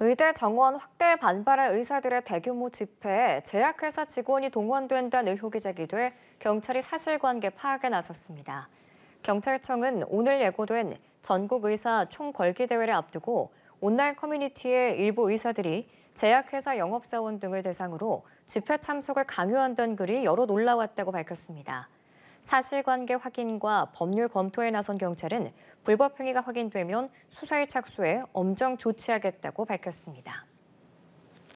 의대 정원 확대 반발의 의사들의 대규모 집회에 제약회사 직원이 동원된다는 의혹이 제기돼 경찰이 사실관계 파악에 나섰습니다. 경찰청은 오늘 예고된 전국의사 총궐기 대회를 앞두고 온라인 커뮤니티의 일부 의사들이 제약회사 영업사원 등을 대상으로 집회 참석을 강요한다는 글이 여러 올라왔다고 밝혔습니다. 사실관계 확인과 법률 검토에 나선 경찰은 불법 행위가 확인되면 수사에 착수해 엄정 조치하겠다고 밝혔습니다.